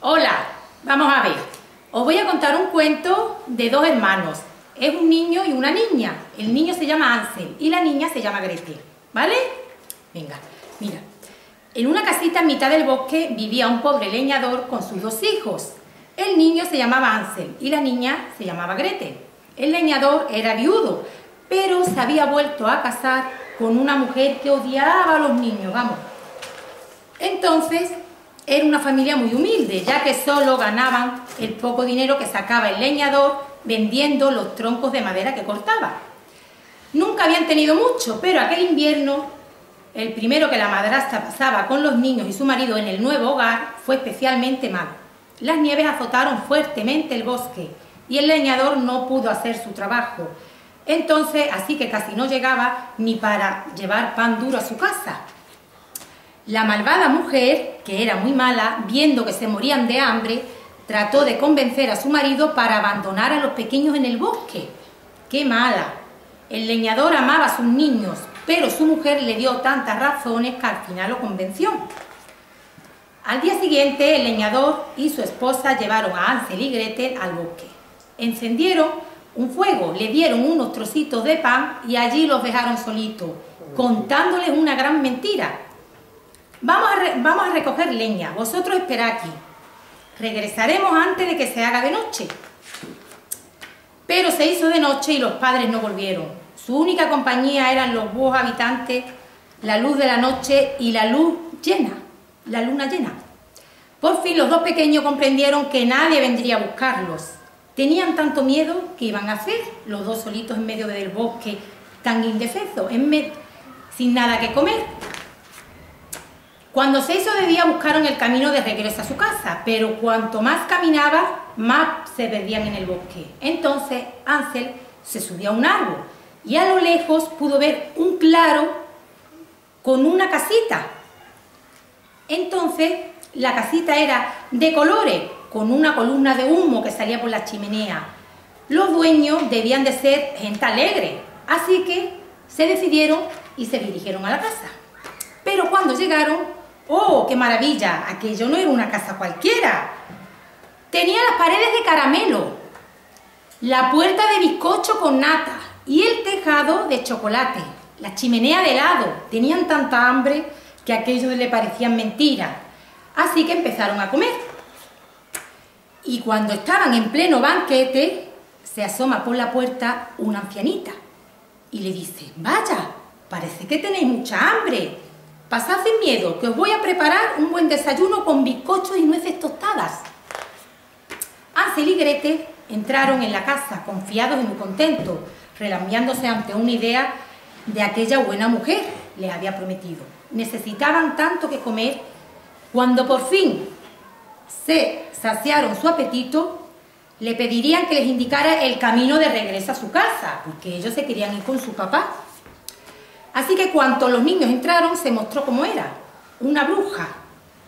Hola, vamos a ver. Os voy a contar un cuento de dos hermanos. Es un niño y una niña. El niño se llama Ansel y la niña se llama Gretel. ¿Vale? Venga, mira. En una casita en mitad del bosque vivía un pobre leñador con sus dos hijos. El niño se llamaba Ansel y la niña se llamaba Gretel. El leñador era viudo, pero se había vuelto a casar con una mujer que odiaba a los niños, vamos. Entonces, era una familia muy humilde, ya que solo ganaban el poco dinero que sacaba el leñador vendiendo los troncos de madera que cortaba. Nunca habían tenido mucho, pero aquel invierno, el primero que la madrastra pasaba con los niños y su marido en el nuevo hogar, fue especialmente malo. Las nieves azotaron fuertemente el bosque y el leñador no pudo hacer su trabajo. Entonces, así que casi no llegaba ni para llevar pan duro a su casa. La malvada mujer, que era muy mala, viendo que se morían de hambre, trató de convencer a su marido para abandonar a los pequeños en el bosque. ¡Qué mala! El leñador amaba a sus niños, pero su mujer le dio tantas razones que al final lo convenció. Al día siguiente, el leñador y su esposa llevaron a Ansel y Gretel al bosque. Encendieron un fuego, le dieron unos trocitos de pan y allí los dejaron solitos, contándoles una gran mentira. Vamos a, vamos a recoger leña, vosotros esperad aquí. Regresaremos antes de que se haga de noche. Pero se hizo de noche y los padres no volvieron. Su única compañía eran los búhos habitantes, la luz de la noche y la luz llena, la luna llena. Por fin los dos pequeños comprendieron que nadie vendría a buscarlos. Tenían tanto miedo que iban a hacer los dos solitos en medio del bosque, tan indefensos, sin nada que comer. Cuando se hizo de día buscaron el camino de regreso a su casa, pero cuanto más caminaba, más se perdían en el bosque. Entonces Ansel se subió a un árbol y a lo lejos pudo ver un claro con una casita. Entonces la casita era de colores, con una columna de humo que salía por la chimenea. Los dueños debían de ser gente alegre, así que se decidieron y se dirigieron a la casa. Pero cuando llegaron, ¡Oh, qué maravilla! Aquello no era una casa cualquiera. Tenía las paredes de caramelo, la puerta de bizcocho con nata y el tejado de chocolate, la chimenea de helado. Tenían tanta hambre que aquello le parecían mentiras. Así que empezaron a comer. Y cuando estaban en pleno banquete, se asoma por la puerta una ancianita y le dice, vaya, parece que tenéis mucha hambre. Pasad sin miedo, que os voy a preparar un buen desayuno con bizcochos y nueces tostadas. Ansel y Gretel entraron en la casa, confiados y muy contentos, relambiándose ante una idea de aquella buena mujer les había prometido. Necesitaban tanto que comer, cuando por fin se saciaron su apetito, le pedirían que les indicara el camino de regreso a su casa, porque ellos se querían ir con su papá. Así que cuando los niños entraron, se mostró cómo era, una bruja.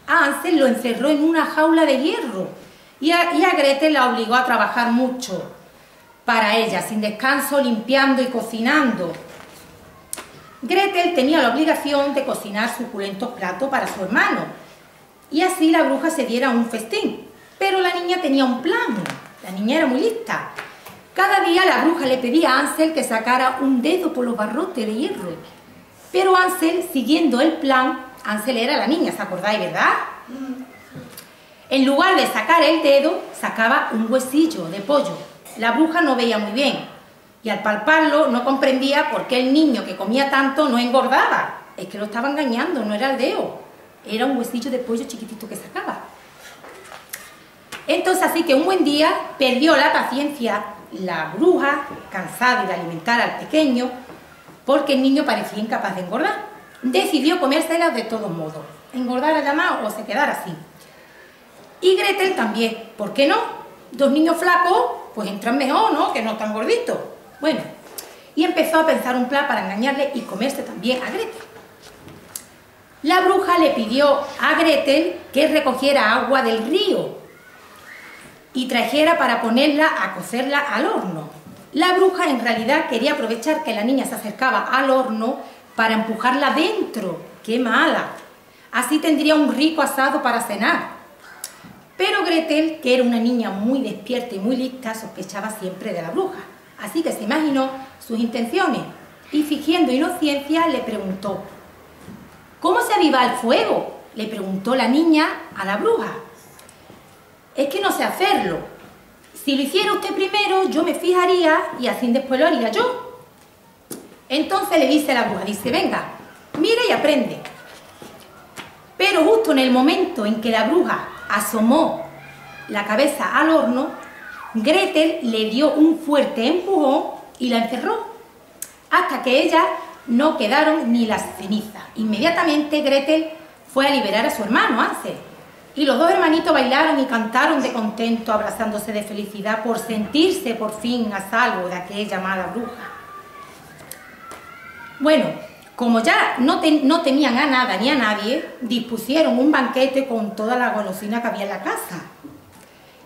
Ansel lo encerró en una jaula de hierro y a, Gretel la obligó a trabajar mucho para ella, sin descanso, limpiando y cocinando. Gretel tenía la obligación de cocinar suculentos platos para su hermano y así la bruja se diera un festín. Pero la niña tenía un plan, la niña era muy lista. Cada día la bruja le pedía a Ansel que sacara un dedo por los barrotes de hierro pero Ansel, siguiendo el plan, Ansel era la niña, ¿se acordáis, verdad? En lugar de sacar el dedo, sacaba un huesillo de pollo. La bruja no veía muy bien y al palparlo no comprendía por qué el niño que comía tanto no engordaba. Es que lo estaba engañando, no era el dedo, era un huesillo de pollo chiquitito que sacaba. Entonces así que un buen día perdió la paciencia la bruja, cansada de alimentar al pequeño, porque el niño parecía incapaz de engordar. Decidió comérselas de todos modos, engordar a la o se quedara así. Y Gretel también, ¿por qué no? Dos niños flacos, pues entran mejor, ¿no? Que no tan gorditos. Bueno, y empezó a pensar un plan para engañarle y comerse también a Gretel. La bruja le pidió a Gretel que recogiera agua del río y trajera para ponerla a cocerla al horno. La bruja en realidad quería aprovechar que la niña se acercaba al horno para empujarla dentro. ¡Qué mala! Así tendría un rico asado para cenar. Pero Gretel, que era una niña muy despierta y muy lista, sospechaba siempre de la bruja. Así que se imaginó sus intenciones y fingiendo inocencia le preguntó, ¿cómo se aviva el fuego? Le preguntó la niña a la bruja. Es que no sé hacerlo. Si lo hiciera usted primero, yo me fijaría y así después lo haría yo. Entonces le dice la bruja, dice, venga, mira y aprende. Pero justo en el momento en que la bruja asomó la cabeza al horno, Gretel le dio un fuerte empujón y la encerró, hasta que ella no quedaron ni las cenizas. Inmediatamente Gretel fue a liberar a su hermano, Ansel, y los dos hermanitos bailaron y cantaron de contento, abrazándose de felicidad por sentirse por fin a salvo de aquella mala bruja. Bueno, como ya no, tenían a nada ni a nadie, dispusieron un banquete con toda la golosina que había en la casa.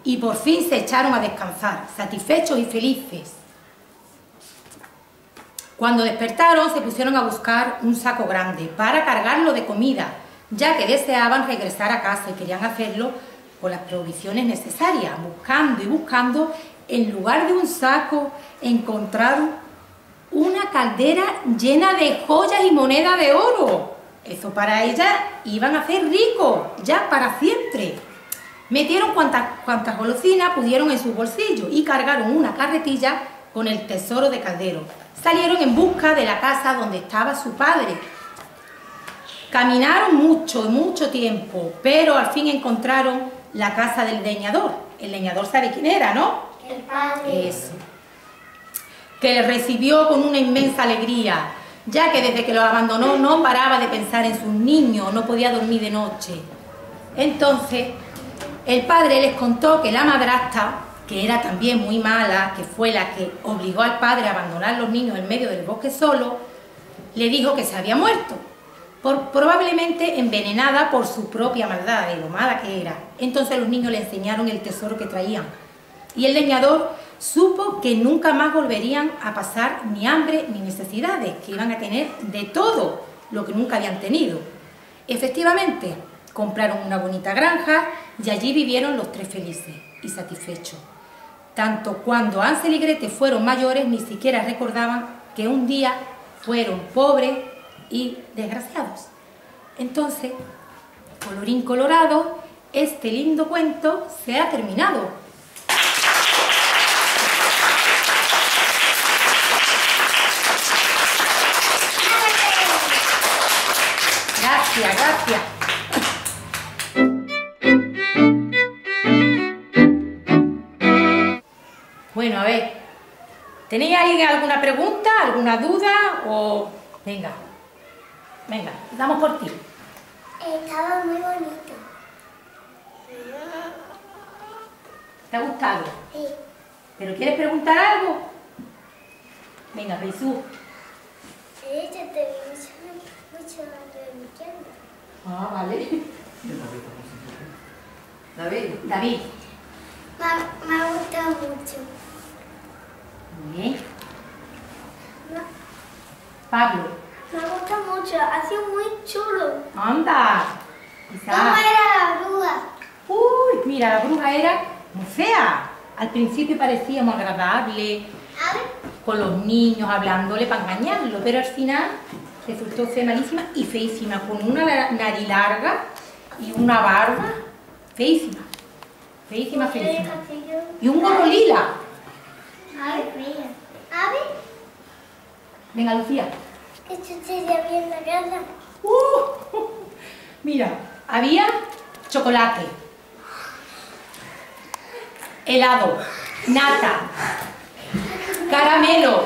Y por fin se echaron a descansar, satisfechos y felices. Cuando despertaron se pusieron a buscar un saco grande para cargarlo de comida, ya que deseaban regresar a casa y querían hacerlo con las provisiones necesarias, buscando y buscando, en lugar de un saco, encontraron una caldera llena de joyas y moneda de oro. Eso para ella iban a ser ricos, ya para siempre. Metieron cuantas, cuantas golosinas pudieron en sus bolsillos y cargaron una carretilla con el tesoro de Caldero. Salieron en busca de la casa donde estaba su padre. Caminaron mucho, mucho tiempo, pero al fin encontraron la casa del leñador. El leñador sabe quién era, ¿no? El padre. Eso que le recibió con una inmensa alegría, ya que desde que lo abandonó no paraba de pensar en sus niños, no podía dormir de noche. Entonces, el padre les contó que la madrastra, que era también muy mala, que fue la que obligó al padre a abandonar a los niños en medio del bosque solo, le dijo que se había muerto, por, probablemente envenenada por su propia maldad, de lo mala que era. Entonces los niños le enseñaron el tesoro que traían. Y el leñador supo que nunca más volverían a pasar ni hambre ni necesidades, que iban a tener de todo lo que nunca habían tenido. Efectivamente, compraron una bonita granja y allí vivieron los tres felices y satisfechos. Tanto cuando Ansel y Grete fueron mayores, ni siquiera recordaban que un día fueron pobres y desgraciados. Entonces, colorín colorado, este lindo cuento se ha terminado. Gracias, gracias. Bueno, a ver, ¿tenéis ahí alguna pregunta, alguna duda o...? Venga, venga, damos por ti. Estaba muy bonito. ¿Te ha gustado? Sí. ¿Pero quieres preguntar algo? Venga, Jesús. Sí, yo te vi mucho, mucho de mi tienda. Ah, vale. David, David. Me, me ha gustado mucho. Muy bien. Me, Pablo. me ha gustado mucho. Ha sido muy chulo. Anda. ¿Cómo era la bruja? Uy, mira, la bruja era muy fea. Al principio parecía muy agradable, A ver. con los niños hablándole para engañarlo, pero al final resultó ser malísima y feísima, con una nariz larga y una barba feísima. Feísima, feísima. Y un gorro lila. A ver, A ver. Venga, Lucía. ¿Qué chuchería había en la casa? Uh, mira, había chocolate, helado, nata, caramelo,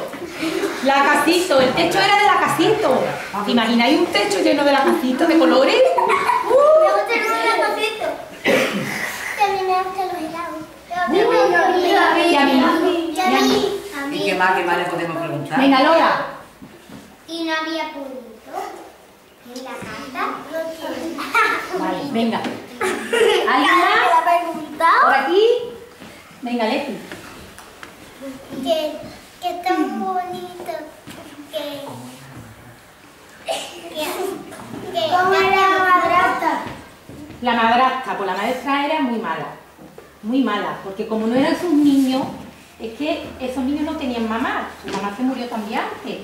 lacasito. El techo era de lacasito. ¿Te imagináis un techo lleno de lacasito de colores? Me gusta el ratocito. También me gustan los helados. Y a mí. Y a mí. A ¿y mí. qué más, qué más le podemos preguntar? Venga, Lola. Y no había purito. En la. No tiene. Vale, venga. ¿Alguien más? ¿Me ha preguntado? ¿Por aquí? Venga, Leti. que, que muy bonito, que, que, que ¿Cómo era la madrastra? La madrastra, pues la maestra era muy mala. muy mala, porque como no eran sus niños, es que esos niños no tenían mamá, su mamá se murió también antes.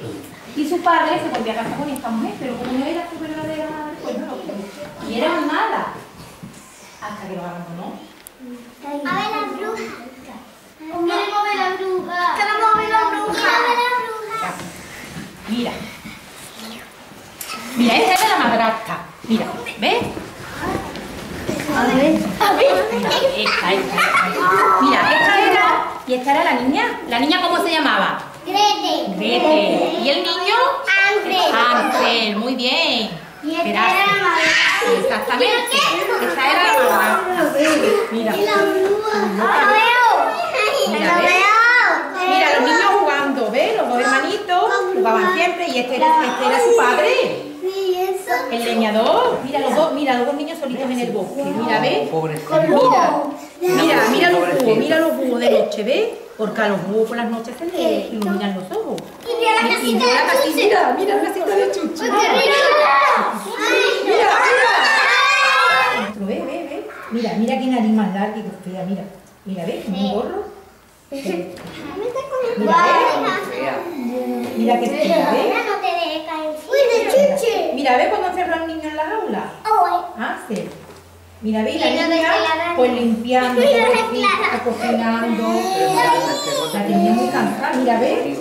Y su padre se volvió a casar con esta mujer, pero como no era su verdadera madre, pues no lo quiso. Y era mala, hasta que lo abandonó. A ver la bruja. Queremos ver la bruja. Queremos ver la bruja. Mira. Mira, esta era la madrastra. Mira, ¿ves? A ver. A ver. Esta, esta, esta. Mira, esta y esta era la niña. ¿La niña cómo se llamaba? Grete. Grete. ¿Y el niño? Ángel. Ángel, muy bien. Y esta Gracias. era la madre. Exactamente. Esta era la madrastra. Mira. Y la. Mira, ¡La ¿ves? veo! Mira, los niños jugando, ¿ves? Los dos hermanitos jugaban siempre y este era, este era su padre. El leñador, mira los dos, mira los dos niños solitos en el bosque, mira, ¿ves? Mira, mira, mira los búhos, mira los búhos de noche, ¿ves? Porque a los búhos por las noches se les iluminan los ojos. Y mira la casita mira la de casita, Chuchi. mira, mira la casita de Chuchi. ¡Qué Mira, mira, mira. Ve, ve, ve. Mira, mira qué nariz más larga y qué fea, mira. Mira, ¿ves? Un gorro. Mira. ¡Uy, de chuche! Mira, ¿ves cuando encerró al niño en la jaula? Hace. Mira, ve, y la niña pues limpiando, cocinando. La tenía muy cansada, mira, ve.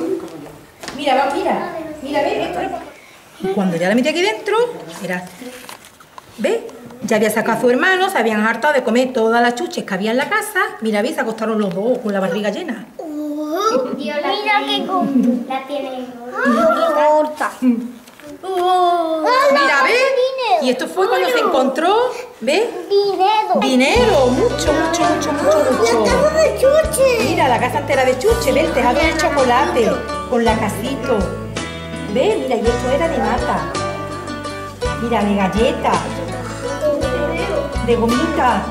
Mira, va, mira. Mira, ve, Y cuando ya la metí aquí dentro, era. ¿Ve? Ya había sacado a su hermano, se habían hartado de comer todas las chuches que había en la casa. Mira, ve, se acostaron los dos con la barriga llena. Dios, la Mira qué corta. La tiene corta. Mira, ve. Y esto fue cuando se encontró, ¿ve? Dinero. Dinero, mucho, mucho, mucho, mucho, mucho. de chuche. Mira, la casa entera de chuche, ve el tejado de chocolate, con la casito. Ve, mira, y esto era de nata. Mira, de galletas, de gomita.